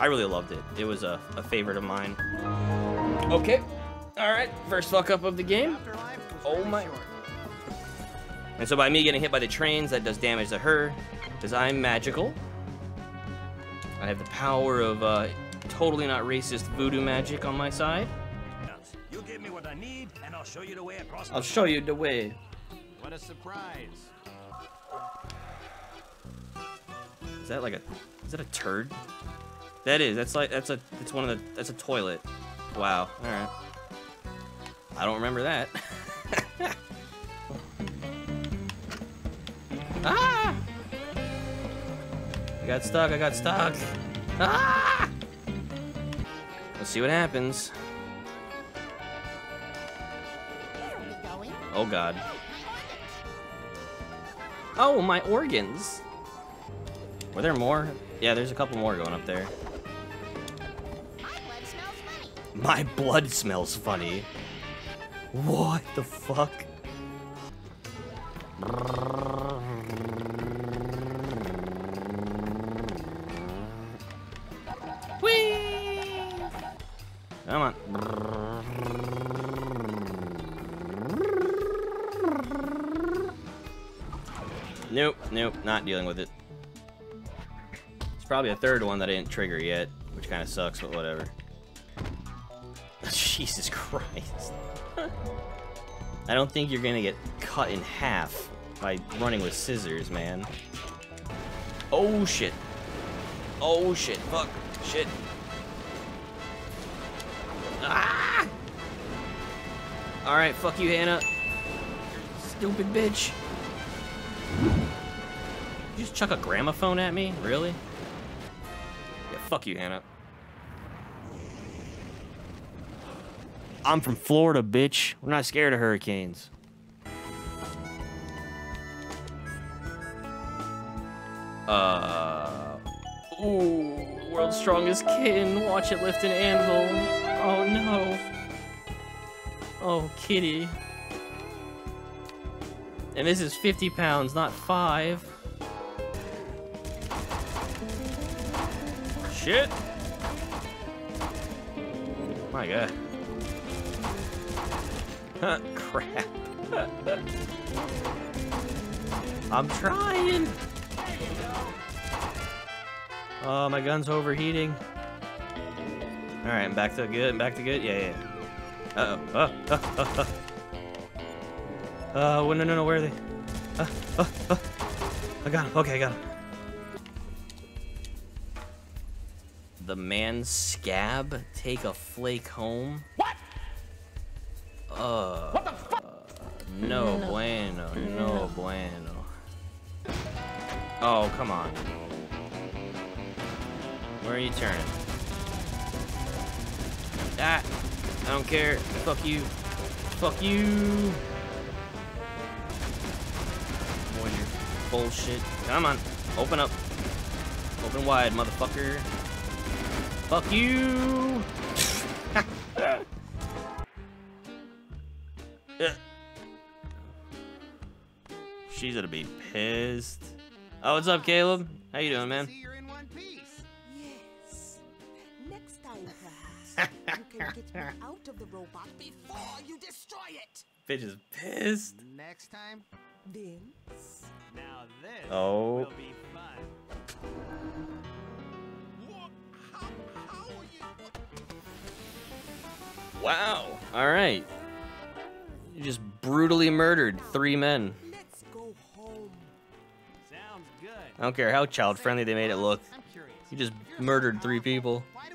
I really loved it. It was a, a favorite of mine. Okay. All right. First fuck up of the game. Oh my. And so by me getting hit by the trains, that does damage to her, because I'm magical. I have the power of uh, totally not racist voodoo magic on my side. You give me what I need, and I'll show you the way across. I'll show you the way. What a surprise! Is that like a, is that a turd? That is, that's like, that's a, it's one of the, that's a toilet. Wow, alright. I don't remember that. ah! I got stuck, I got stuck. Ah! Let's see what happens. Oh god. Oh, my organs. Were there more? Yeah, there's a couple more going up there. My blood smells funny. What the fuck? Whee! Come on. Nope, nope, not dealing with it. It's probably a third one that I didn't trigger yet, which kind of sucks, but whatever. Jesus Christ. I don't think you're gonna get cut in half by running with scissors, man. Oh shit. Oh shit. Fuck. Shit. Ah! Alright, fuck you, Hannah. Stupid bitch. You just chuck a gramophone at me? Really? Yeah, fuck you, Hannah. I'm from Florida, bitch. We're not scared of hurricanes. Uh. Ooh, world's strongest kitten. Watch it lift an anvil. Oh no. Oh, kitty. And this is 50 pounds, not five. Shit. My god. Crap. I'm trying. Oh, my gun's overheating. All right, I'm back to good. I'm back to good. Yeah, yeah. Uh oh. Uh, uh, uh, uh. Uh, well, no, no, no. Where are they? Uh, uh, uh. I got him. Okay, I got him. The man scab take a flake home. What? Uh. What the fuck? No, bueno. No bueno. Oh, come on. Where are you turning? Ah! I don't care. Fuck you. Fuck you. More your bullshit. Come on. Open up. Open wide, motherfucker. Fuck you. She's gonna be pissed. Oh, what's up, Caleb? How you doing, man? See you're in one piece. Yes. Next time, perhaps, you can get me out of the robot Before you destroy it. Bitch is pissed. Next time. Vince. Now this Oh. will be fun. How, how are you? Wow. All right. You just brutally murdered three men. Let's go home. Sounds good. I don't care how child friendly they made it look. You just murdered three people. Why